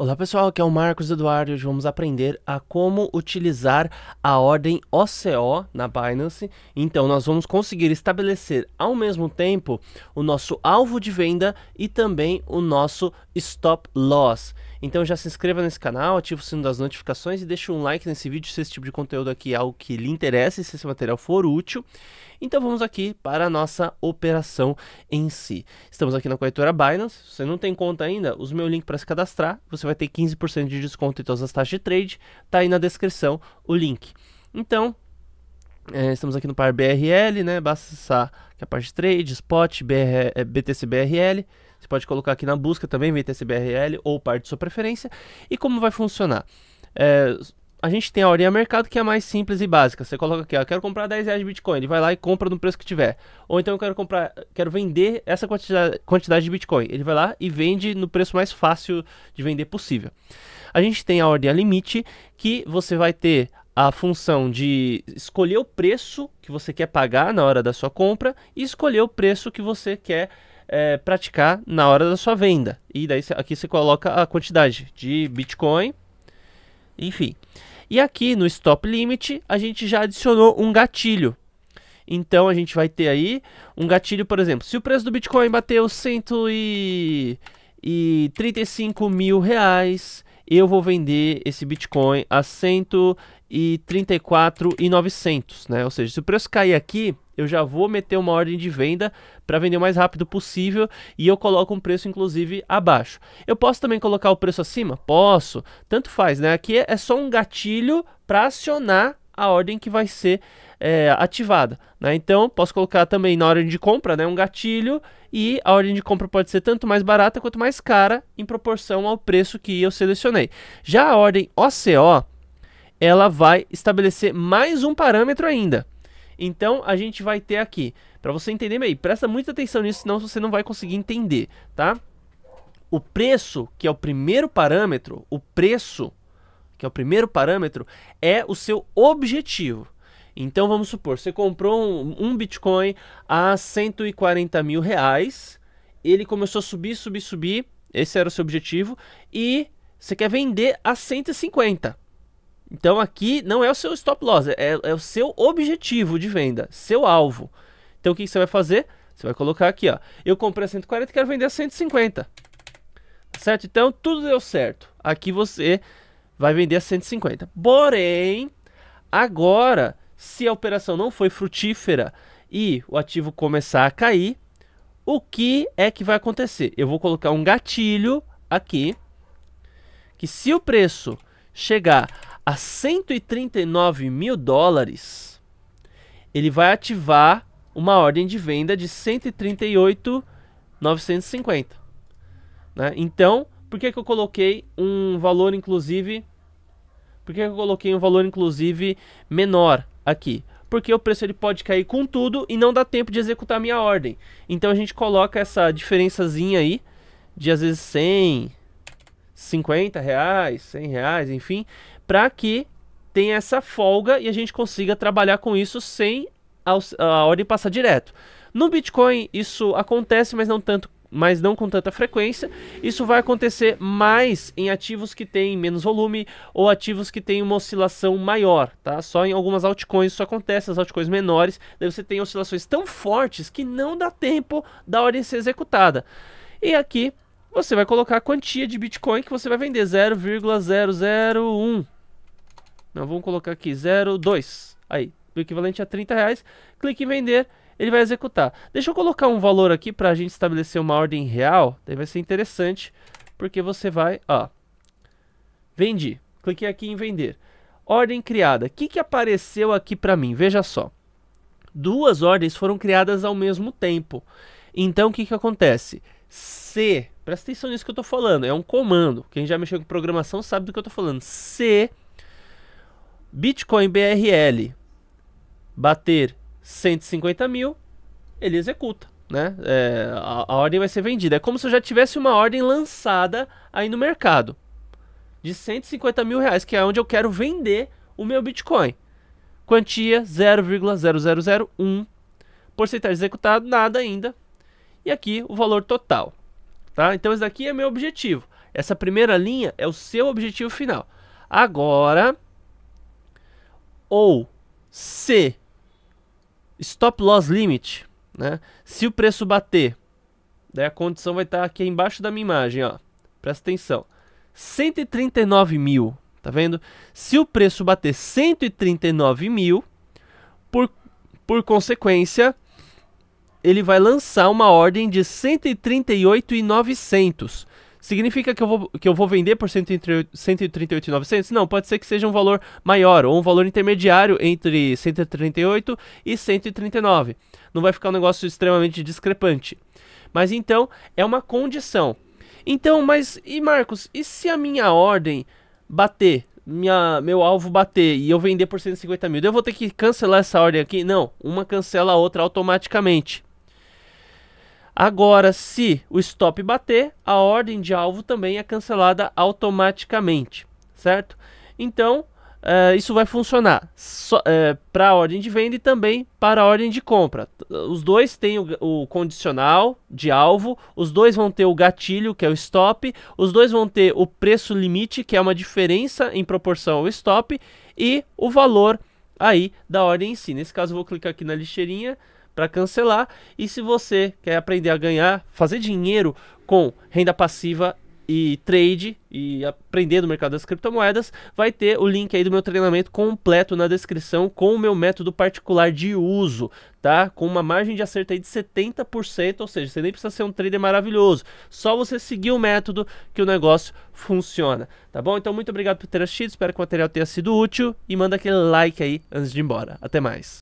Olá pessoal, aqui é o Marcos Eduardo e hoje vamos aprender a como utilizar a ordem OCO na Binance. Então nós vamos conseguir estabelecer ao mesmo tempo o nosso alvo de venda e também o nosso stop loss. Então já se inscreva nesse canal, ative o sino das notificações e deixe um like nesse vídeo se esse tipo de conteúdo aqui é algo que lhe interessa e se esse material for útil. Então vamos aqui para a nossa operação em si. Estamos aqui na corretora Binance. Se você não tem conta ainda, use meu link para se cadastrar. Você vai ter 15% de desconto em todas as taxas de trade. Tá aí na descrição o link. Então, é, estamos aqui no par BRL, né? Basta acessar aqui a parte de trade, spot, BR, é, BTC BRL. Você pode colocar aqui na busca também BTC BRL ou parte de sua preferência. E como vai funcionar? É, a gente tem a ordem a mercado que é mais simples e básica. Você coloca aqui, ó, quero comprar 10 reais de Bitcoin, ele vai lá e compra no preço que tiver. Ou então eu quero comprar, quero vender essa quantidade, quantidade de Bitcoin. Ele vai lá e vende no preço mais fácil de vender possível. A gente tem a ordem a limite, que você vai ter a função de escolher o preço que você quer pagar na hora da sua compra e escolher o preço que você quer é, praticar na hora da sua venda. E daí aqui você coloca a quantidade de Bitcoin enfim. E aqui no stop limit a gente já adicionou um gatilho. Então a gente vai ter aí um gatilho, por exemplo, se o preço do Bitcoin bateu 135 mil reais, eu vou vender esse Bitcoin a 134,900, né? Ou seja, se o preço cair aqui, eu já vou meter uma ordem de venda para vender o mais rápido possível e eu coloco um preço inclusive abaixo. Eu posso também colocar o preço acima? Posso. Tanto faz, né? Aqui é só um gatilho para acionar a ordem que vai ser é, ativada. Né? Então, posso colocar também na ordem de compra né, um gatilho e a ordem de compra pode ser tanto mais barata quanto mais cara em proporção ao preço que eu selecionei. Já a ordem OCO, ela vai estabelecer mais um parâmetro ainda. Então a gente vai ter aqui, para você entender bem, presta muita atenção nisso, senão você não vai conseguir entender, tá? O preço, que é o primeiro parâmetro, o preço, que é o primeiro parâmetro, é o seu objetivo. Então vamos supor, você comprou um, um Bitcoin a 140 mil reais, ele começou a subir, subir, subir, esse era o seu objetivo, e você quer vender a 150. Então aqui não é o seu stop loss, é, é o seu objetivo de venda, seu alvo. Então o que, você vai fazer? Você vai colocar aqui, ó. Eu comprei a 140 e quero vender a 150. Certo? Então tudo deu certo. Aqui você vai vender a 150. Porém, agora, se a operação não foi frutífera e o ativo começar a cair, o que é que vai acontecer? Eu vou colocar um gatilho aqui que se o preço chegar a 139 mil dólares, ele vai ativar uma ordem de venda de 138,950. Né? Então, por que, que eu coloquei um valor inclusive? Por que, que eu coloquei um valor inclusive menor aqui? Porque o preço ele pode cair com tudo e não dá tempo de executar a minha ordem. Então a gente coloca essa diferençazinha aí de às vezes 100, 50 reais, 100 reais, enfim, para que tenha essa folga e a gente consiga trabalhar com isso sem a, a ordem passar direto. No Bitcoin isso acontece, mas não tanto mas não com tanta frequência. Isso vai acontecer mais em ativos que têm menos volume ou ativos que têm uma oscilação maior, tá? Só em algumas altcoins isso acontece, as altcoins menores, daí você tem oscilações tão fortes que não dá tempo da ordem ser executada. E aqui você vai colocar a quantia de Bitcoin que você vai vender, 0,001 não, vamos colocar aqui 0,2. Aí, o equivalente a 30 reais. Clique em vender, ele vai executar. Deixa eu colocar um valor aqui para a gente estabelecer uma ordem real. Daí vai ser interessante, porque você vai, ó, vendi. Cliquei aqui em vender. Ordem criada. O que, que apareceu aqui para mim? Veja só. Duas ordens foram criadas ao mesmo tempo. Então, o que, que acontece? Se, presta atenção nisso que eu estou falando, é um comando. Quem já mexeu com programação sabe do que eu estou falando. Se Bitcoin BRL bater 150 mil, ele executa. Né? É, a, a, ordem vai ser vendida. É como se eu já tivesse uma ordem lançada aí no mercado de 150 mil reais, que é onde eu quero vender o meu Bitcoin. Quantia 0,0001. Porcentagem executado, nada ainda. E aqui o valor total. Tá? Então esse daqui é meu objetivo. Essa primeira linha é o seu objetivo final. Agora, ou se stop loss limit, né? Se o preço bater, daí a condição vai estar aqui embaixo da minha imagem, ó. Presta atenção. 139 mil, tá vendo? Se o preço bater 139 mil, por, por consequência, ele vai lançar uma ordem de 138,900. Significa que eu vou, que eu vou vender por 138,900? Não, pode ser que seja um valor maior ou um valor intermediário entre 138 e 139. Não vai ficar um negócio extremamente discrepante. Mas então é uma condição. Então, mas e Marcos, e se a minha ordem bater, minha, meu alvo bater e eu vender por 150 mil, eu vou ter que cancelar essa ordem aqui? Não, uma cancela a outra automaticamente. Agora, se o stop bater, a ordem de alvo também é cancelada automaticamente, certo? Então, uh, isso vai funcionar so, eh, para a ordem de venda e também para a ordem de compra. Os dois têm o, o, condicional de alvo, os dois vão ter o gatilho, que é o stop, os dois vão ter o preço limite, que é uma diferença em proporção ao stop, e o valor aí da ordem em si. Nesse caso, eu vou clicar aqui na lixeirinha para cancelar. E se você quer aprender a ganhar, fazer dinheiro com renda passiva e trade e aprender no mercado das criptomoedas, vai ter o link aí do meu treinamento completo na descrição com o meu método particular de uso, tá? Com uma margem de acerto aí de 70%, ou seja, você nem precisa ser um trader maravilhoso, só você seguir o método que o negócio funciona, tá bom? Então muito obrigado por ter assistido, espero que o material tenha sido útil e manda aquele like aí antes de ir embora. Até mais.